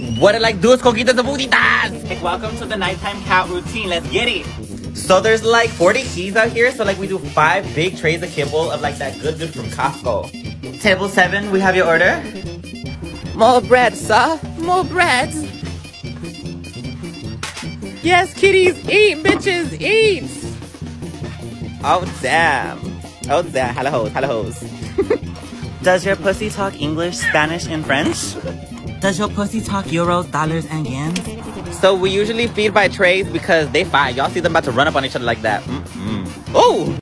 What it like dudes, coquitas, and bootitas? Welcome to the nighttime cat routine. Let's get it. So there's like 40 keys out here. So like we do five big trays of kibble of like that good good from Costco. Table seven, we have your order. More bread, sir. More bread. Yes, kitties, eat, bitches, eat. Oh damn. Oh damn. Hello hoes, hello hoes. Does your pussy talk English, Spanish, and French? Does your pussy talk euros, dollars, and yen? So we usually feed by trays because they fine. Y'all see them about to run up on each other like that. Mm-mm. Oh,